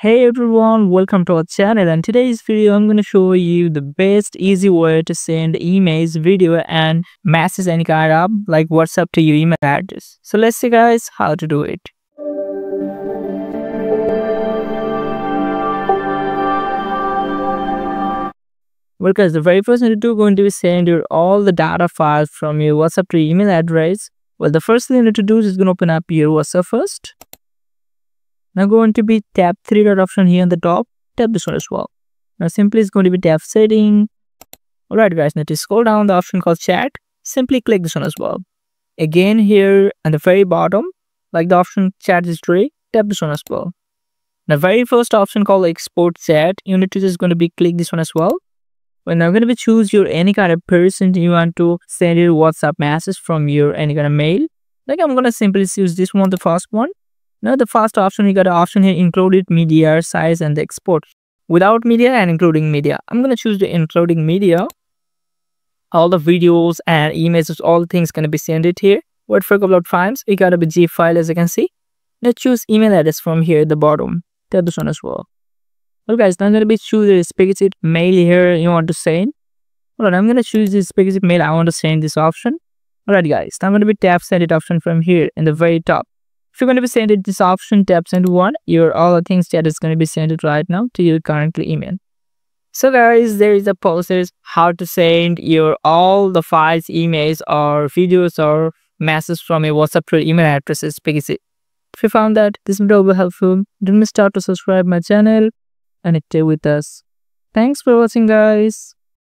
Hey everyone, welcome to our channel and today's video I'm going to show you the best easy way to send emails, video and messages any kind of like WhatsApp to your email address. So let's see guys how to do it. Well guys, the very first thing to do going to be send your all the data files from your WhatsApp to your email address. Well, the first thing you need to do is to open up your WhatsApp first. Now going to be tap three dot option here on the top. Tap this one as well. Now simply it's going to be tap setting. Alright guys, now to scroll down the option called chat. Simply click this one as well. Again here at the very bottom, like the option chat history, tap this one as well. The very first option called export chat, you need to just going to be click this one as well. When I'm going to be choose your any kind of person you want to send your WhatsApp message from your any kind of mail. Like I'm going to simply choose this one, the first one. Now the first option, you got an option here included media size and the export. Without media and including media. I'm going to choose the including media. All the videos and images, all the things going to be sent it here. Wait for a couple of times. It got to be zip file as you can see. Now choose email address from here at the bottom. Tap this one as well. Well guys, now I'm going to be choose the specific mail here you want to send. Alright, I'm going to choose this specific mail I want to send this option. Alright guys, now I'm going to be tap send it option from here in the very top. If you're going to be sending this option, tap send one, your all the things that is going to be sent right now to your currently email. So guys, there is a process how to send your all the files, emails or videos or messages from your WhatsApp to your email addresses because if you found that this video will be helpful, don't miss out to subscribe my channel and stay with us. Thanks for watching guys.